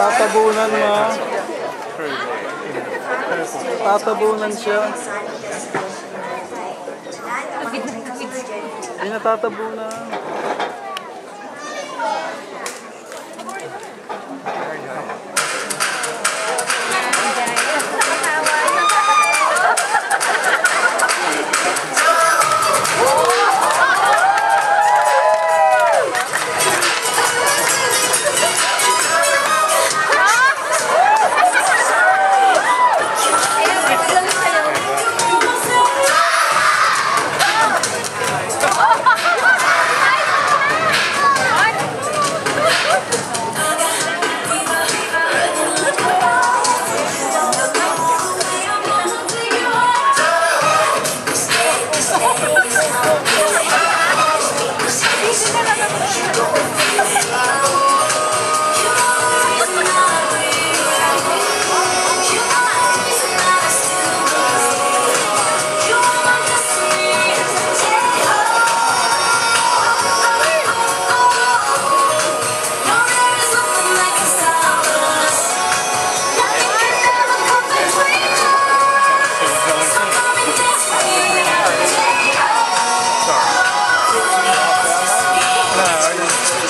Tatabunan mo. Tatabunan siya. Hindi natatabunan.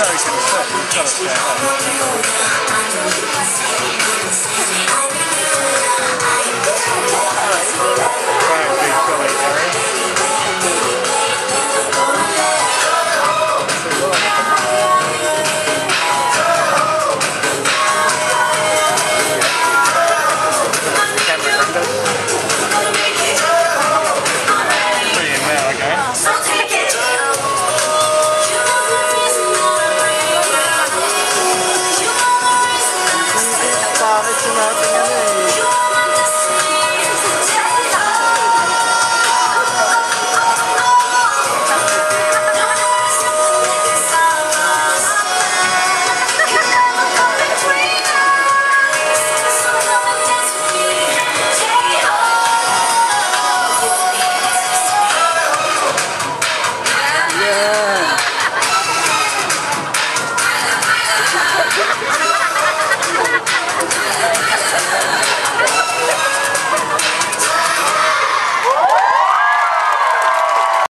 very good. tonight.